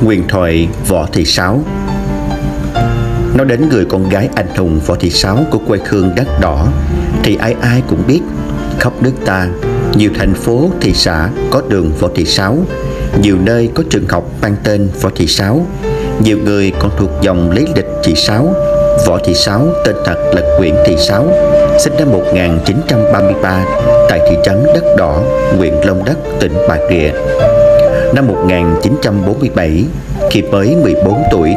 Nguyên thoại Võ Thị Sáu. Nói đến người con gái anh hùng Võ Thị Sáu của quê hương đất đỏ Thì ai ai cũng biết Khắp nước ta Nhiều thành phố, thị xã có đường Võ Thị Sáu. Nhiều nơi có trường học mang tên Võ Thị Sáu. Nhiều người còn thuộc dòng lấy lịch chị Sáu. Võ Thị Sáu tên thật là Nguyễn Thị Sáu Sinh năm 1933 tại thị trấn Đất Đỏ, huyện Long Đất, tỉnh Bà Rịa. Năm 1947, khi mới 14 tuổi,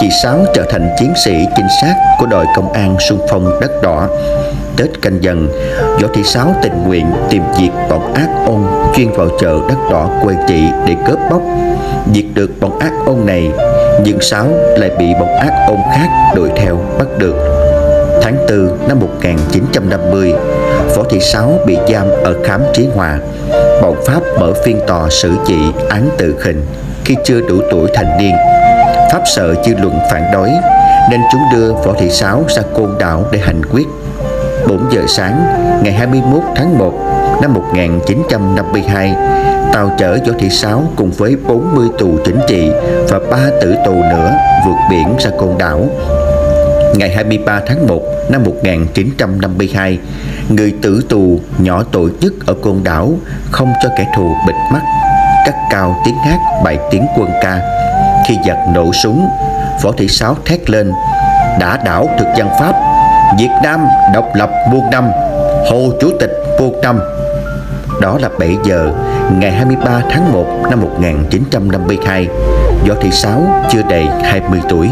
chị Sáu trở thành chiến sĩ trinh sát của đội công an xung phong đất đỏ. Tết canh dần, Võ Thị Sáu tình nguyện tìm diệt bọn ác ôn chuyên vào chợ đất đỏ quê chị để cướp bóc. Diệt được bọn ác ôn này, nhưng Sáu lại bị bọn ác ôn khác đuổi theo bắt được. Tháng 4 năm 1950, Thị Sáu bị giam ở khám Trí Hòa. Bọn Pháp mở phiên tòa xử trị án tử hình khi chưa đủ tuổi thành niên. Pháp sợ dư luận phản đối nên chúng đưa Võ Thị Sáu ra côn đảo để hành quyết. 4 giờ sáng ngày 21 tháng 1 năm 1952, tàu chở Võ Thị Sáu cùng với 40 tù chính trị và 3 tử tù nữa vượt biển ra côn đảo. Ngày 23 tháng 1 năm 1952, người tử tù nhỏ tội nhất ở côn đảo không cho kẻ thù bịt mắt, cắt cao tiếng hát bài tiếng quân ca. Khi giặc nổ súng, Võ Thị Sáu thét lên, đã đảo thực dân Pháp, Việt Nam độc lập muôn năm, Hồ Chủ tịch muôn năm. Đó là 7 giờ ngày 23 tháng 1 năm 1952 Võ Thị Sáu chưa đầy 20 tuổi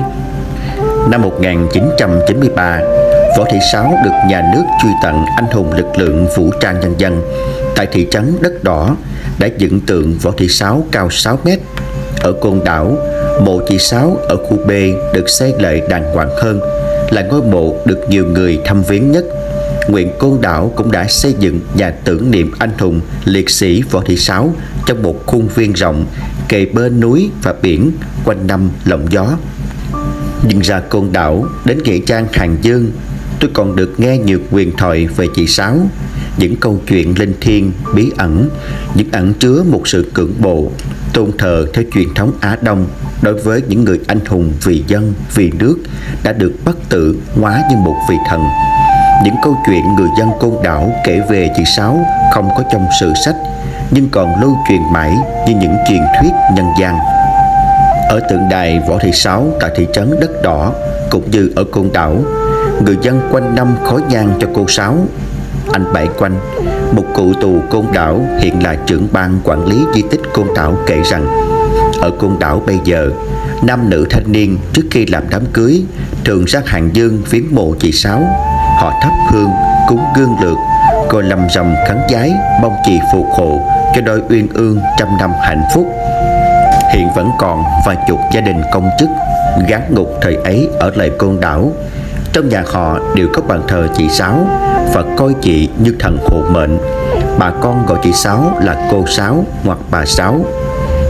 Năm 1993 Võ Thị Sáu được nhà nước truy tặng anh hùng lực lượng vũ trang nhân dân. Tại thị trấn Đất Đỏ đã dựng tượng Võ Thị Sáu cao 6 mét. Ở côn đảo, mộ chị Sáu ở khu B được xây lại đàng hoàng hơn Là ngôi mộ được nhiều người thăm viếng nhất. Nguyện Côn Đảo cũng đã xây dựng nhà tưởng niệm anh hùng liệt sĩ Võ Thị Sáu trong một khuôn viên rộng kề bên núi và biển quanh năm lộng gió. Nhưng ra Côn Đảo đến Nghệ Trang Hàng Dương tôi còn được nghe nhiều quyền thoại về chị Sáu những câu chuyện linh thiêng bí ẩn những ẩn chứa một sự cưỡng bộ tôn thờ theo truyền thống Á Đông đối với những người anh hùng vì dân vì nước đã được bất tử hóa như một vị thần những câu chuyện người dân côn đảo kể về chị Sáu không có trong sử sách nhưng còn lưu truyền mãi như những truyền thuyết nhân gian. Ở tượng đài Võ Thị Sáu tại thị trấn Đất Đỏ cũng như ở côn đảo, người dân quanh năm khói nhang cho cô Sáu. Anh Bảy Quanh, một cụ tù côn đảo hiện là trưởng ban quản lý di tích côn đảo kể rằng ở côn đảo bây giờ, nam nữ thanh niên trước khi làm đám cưới thường ra hàng dương viếng mộ chị Sáu. Họ thắp hương, cúng gương lượt Rồi lầm rầm khấn giái Mong chị phù hộ cho đôi uyên ương trăm năm hạnh phúc. Hiện vẫn còn vài chục gia đình công chức Gán ngục thời ấy ở lại côn đảo. Trong nhà họ đều có bàn thờ chị Sáu Và coi chị như thần hộ mệnh. Bà con gọi chị Sáu là cô Sáu hoặc bà Sáu.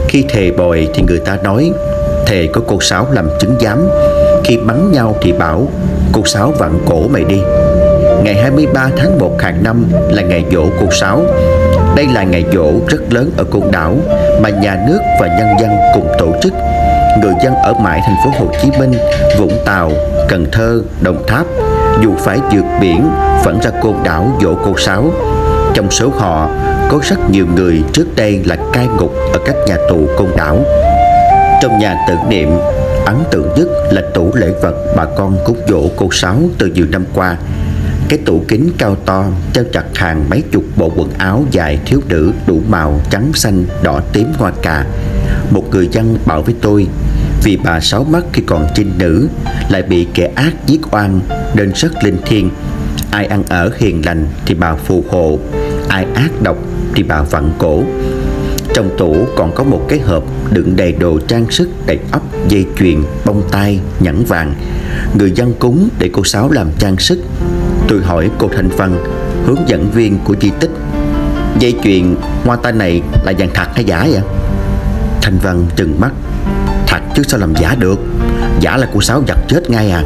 Khi thề bồi thì người ta nói, Thề có cô Sáu làm chứng giám. Khi bắn nhau thì bảo, Cô Sáu vặn cổ mày đi Ngày 23 tháng 1 hàng năm là ngày dỗ cô Sáu. Đây là ngày dỗ rất lớn ở côn đảo Mà nhà nước và nhân dân cùng tổ chức. Người dân ở mãi thành phố Hồ Chí Minh, Vũng Tàu, Cần Thơ, Đồng Tháp Dù phải vượt biển vẫn ra côn đảo dỗ cô Sáu Trong số họ có rất nhiều người trước đây là cai ngục ở các nhà tù côn đảo Trong nhà tưởng niệm ấn tượng nhất là tủ lễ vật bà con cúng dỗ cô Sáu từ nhiều năm qua. Cái tủ kính cao to treo chặt hàng mấy chục bộ quần áo dài thiếu nữ đủ màu trắng xanh đỏ tím hoa cà. Một người dân bảo với tôi vì bà Sáu mắt khi còn trinh nữ lại bị kẻ ác giết oan nên rất linh thiêng. Ai ăn ở hiền lành thì bà phù hộ, ai ác độc thì bà vặn cổ. Trong tủ còn có một cái hộp đựng đầy đồ trang sức đầy ấp dây chuyền, bông tai, nhẫn vàng. Người dân cúng để cô Sáu làm trang sức. Tôi hỏi cô Thanh Văn, hướng dẫn viên của di tích. Dây chuyền hoa tai này là vàng thật hay giả vậy? Thanh Văn trừng mắt. Thật chứ sao làm giả được? Giả là cô Sáu giật chết ngay à?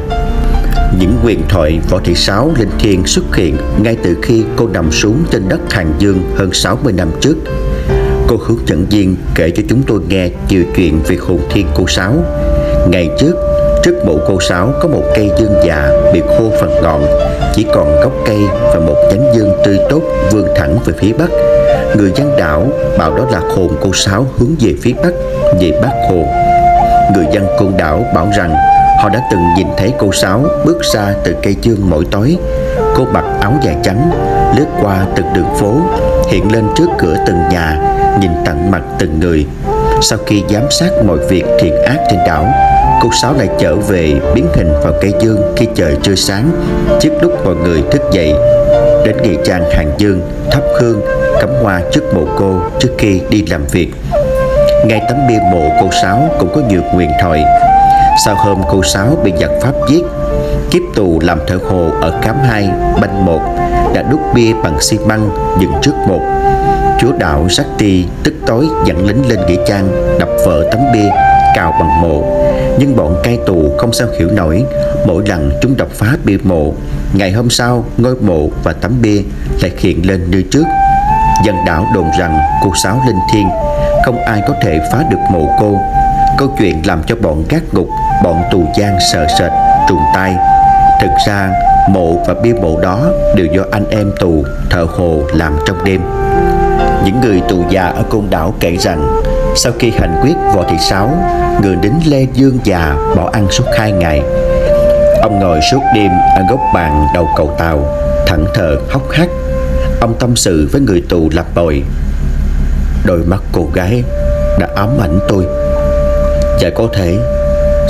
Những quyền thoại Võ Thị Sáu linh thiêng xuất hiện ngay từ khi cô nằm xuống trên đất Hàng Dương hơn 60 năm trước Cô hướng dẫn viên kể cho chúng tôi nghe nhiều chuyện về hồn thiên cô Sáu Ngày trước Trước mộ cô Sáu có một cây dương già bị khô phần ngọn Chỉ còn gốc cây và một nhánh dương tươi tốt vươn thẳng về phía bắc Người dân đảo bảo đó là hồn cô Sáu hướng về phía bắc, về bắc hồ Người dân côn đảo bảo rằng họ đã từng nhìn thấy cô Sáu bước ra từ cây dương mỗi tối. Cô mặc áo dài trắng, lướt qua từng đường phố, hiện lên trước cửa từng nhà, nhìn tận mặt từng người. Sau khi giám sát mọi việc thiện ác trên đảo Cô Sáu lại trở về biến hình vào cây dương khi trời chưa sáng Trước lúc mọi người thức dậy. Đến nghị trang hàng dương, thắp hương, cắm hoa trước mộ cô trước khi đi làm việc. Ngay tấm bia mộ cô Sáu cũng có nhiều quyền thoại Sau hôm cô Sáu bị giặc Pháp giết, Kiếp tù làm thợ hồ ở Cám hai Banh một Đã đúc bia bằng xi măng dựng trước một Chúa đạo Sakti tức tối dẫn lính lên nghĩa trang, đập vỡ tấm bia, cào bằng mộ. Nhưng bọn cai tù không sao hiểu nổi, mỗi lần chúng đập phá bia mộ, ngày hôm sau ngôi mộ và tấm bia lại hiện lên như trước dân đảo đồn rằng cô sáu linh thiên không ai có thể phá được mộ cô câu chuyện làm cho bọn gác ngục bọn tù giang sợ sệt trùng tay thực ra mộ và bia mộ đó đều do anh em tù thợ hồ làm trong đêm những người tù già ở côn đảo kể rằng sau khi hành quyết võ thị sáu, người đến Lê Dương già bỏ ăn suốt hai ngày. Ông ngồi suốt đêm ở góc bàn đầu cầu tàu, thẳng thờ hốc hác. Ông tâm sự với người tù lập bồi. Đôi mắt cô gái đã ám ảnh tôi và có thể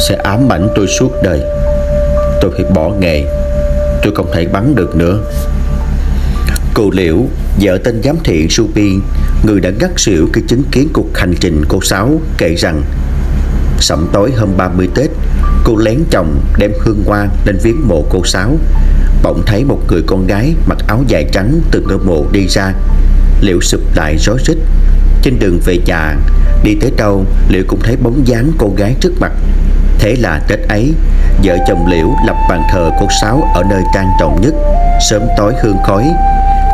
sẽ ám ảnh tôi suốt đời. Tôi phải bỏ nghề, tôi không thể bắn được nữa. Cô Liễu, vợ tên giám thị Supi, người đã ngất xỉu khi chứng kiến cuộc hành trình cô Sáu kể rằng Sẩm tối hôm 30 Tết, cô lén chồng đem hương hoa lên viếng mộ cô Sáu. Bỗng thấy một người con gái mặc áo dài trắng từ ngôi mộ đi ra. Liễu sụp lại rối rít. Trên đường về nhà, đi tới đâu Liễu cũng thấy bóng dáng cô gái trước mặt. Thế là Tết ấy, vợ chồng Liễu lập bàn thờ cô Sáu ở nơi trang trọng nhất, sớm tối hương khói,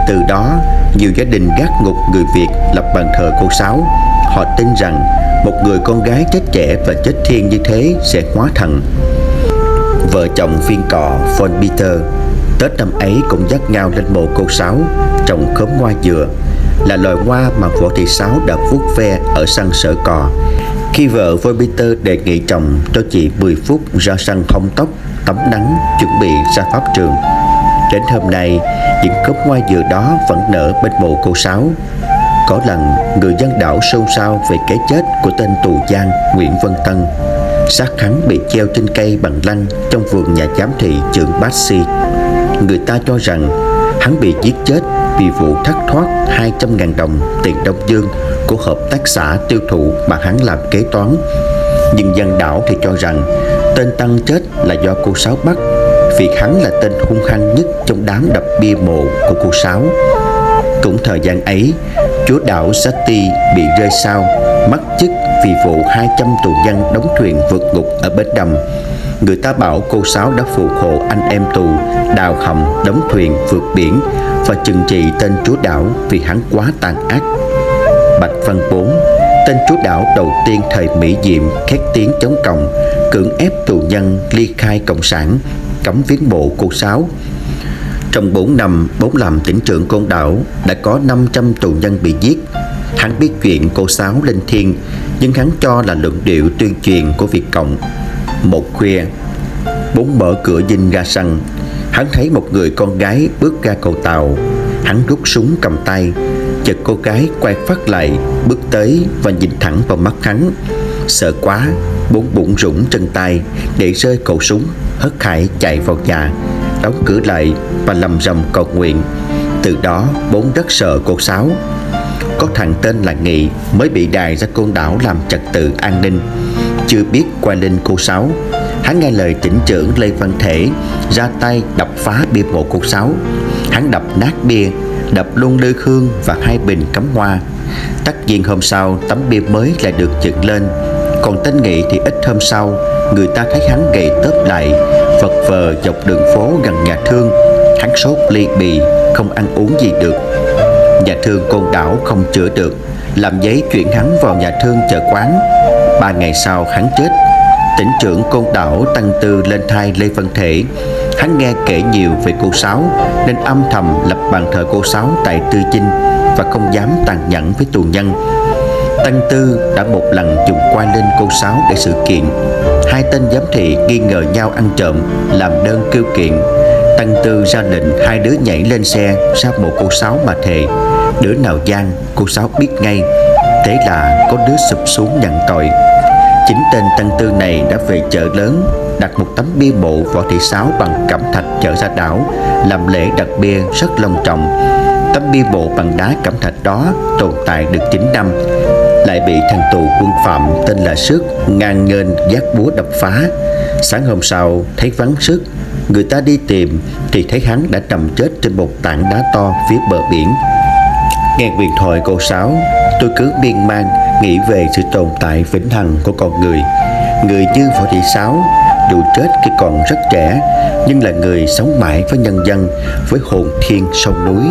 từ đó, nhiều gia đình gác ngục người Việt lập bàn thờ cô Sáu. Họ tin rằng một người con gái chết trẻ và chết thiên như thế sẽ hóa thần. Vợ chồng viên cọ von Peter, Tết năm ấy cũng dắt nhau lên mộ cô Sáu Trồng khóm hoa dừa, Là loài hoa mà võ thị Sáu đã vuốt ve ở sân sở cò. Khi vợ von Peter đề nghị chồng cho chị 10 phút ra sân không tóc, Tắm nắng, chuẩn bị ra pháp trường. Đến hôm nay, Những khóm hoa dừa đó vẫn nở bên mộ cô Sáu. Có lần người dân đảo xôn xao về cái chết của tên tù giang Nguyễn Văn Tân xác hắn bị treo trên cây bằng lăng trong vườn nhà giám thị trưởng Bát Si. Người ta cho rằng hắn bị giết chết vì vụ thất thoát 200.000 đồng tiền Đông Dương của hợp tác xã tiêu thụ mà hắn làm kế toán. Nhưng dân đảo thì cho rằng tên tăng chết là do cô Sáu bắt vì hắn là tên hung hăng nhất trong đám đập bia mộ của cô Sáu. Cũng thời gian ấy, chúa đảo Sati bị rơi sao, mất chức vì vụ 200 tù nhân đóng thuyền vượt ngục ở bến đầm. Người ta bảo cô Sáu đã phù hộ anh em tù đào hầm đóng thuyền vượt biển và trừng trị tên chúa đảo vì hắn quá tàn ác. Bạch Văn Bốn, tên chúa đảo đầu tiên thời Mỹ Diệm khét tiếng chống cộng, cưỡng ép tù nhân ly khai cộng sản cấm viếng mộ cô Sáu. Trong 4 năm, bốn làm tỉnh trưởng côn đảo đã có 500 tù nhân bị giết. Hắn biết chuyện cô Sáu lên thiên, nhưng hắn cho là luận điệu tuyên truyền của Việt Cộng. Một khuya, bốn mở cửa dinh ra sân, hắn thấy một người con gái bước ra cầu tàu. Hắn rút súng cầm tay, chợt cô gái quay phát lại, bước tới và nhìn thẳng vào mắt hắn. Sợ quá, bốn bụng rủng chân tay để rơi cầu súng hất hải chạy vào nhà đóng cửa lại và lầm rầm cầu nguyện. Từ đó, bốn rất sợ cô sáu, có thằng tên là nghị mới bị đài ra côn đảo làm trật tự an ninh. Chưa biết qua linh cô sáu, hắn nghe lời tỉnh trưởng lê văn thể ra tay đập phá bia mộ cô sáu. Hắn đập nát bia, đập luôn lư khương và hai bình cắm hoa. Tất nhiên hôm sau, tấm bia mới lại được dựng lên. Còn tên nghị thì ít hôm sau, Người ta thấy hắn gầy tớp lại Vật vờ dọc đường phố gần nhà thương Hắn sốt ly bì, Không ăn uống gì được. Nhà thương côn đảo không chữa được, Làm giấy chuyển hắn vào nhà thương chợ quán. Ba ngày sau hắn chết, Tỉnh trưởng côn đảo Tăng Tư lên thai Lê Văn Thể. Hắn nghe kể nhiều về cô Sáu, Nên âm thầm lập bàn thờ cô Sáu tại Tư Chinh Và không dám tàn nhẫn với tù nhân. Tăng Tư đã một lần dùng qua lên cô Sáu để sự kiện. Hai tên giám thị nghi ngờ nhau ăn trộm, Làm đơn kêu kiện Tăng Tư ra lệnh hai đứa nhảy lên xe sát một cô Sáu mà thề, Đứa nào gian, cô Sáu biết ngay. Thế là có đứa sụp xuống nhận tội. Chính tên Tăng Tư này đã về chợ lớn, Đặt một tấm bia mộ võ thị Sáu bằng cẩm thạch chở ra đảo, Làm lễ đặt bia rất long trọng. Tấm bia mộ bằng đá cẩm thạch đó tồn tại được 9 năm. Lại bị thằng tù quân phạm tên là Sức ngang nghênh giác búa đập phá. Sáng hôm sau, thấy vắng Sức Người ta đi tìm thì thấy hắn đã nằm chết trên một tảng đá to phía bờ biển. Nghe huyền thoại cô Sáu, Tôi cứ miên man nghĩ về sự tồn tại vĩnh hằng của con người. Người như Võ Thị Sáu, Dù chết khi còn rất trẻ, Nhưng là người sống mãi với nhân dân, Với hồn thiên sông núi.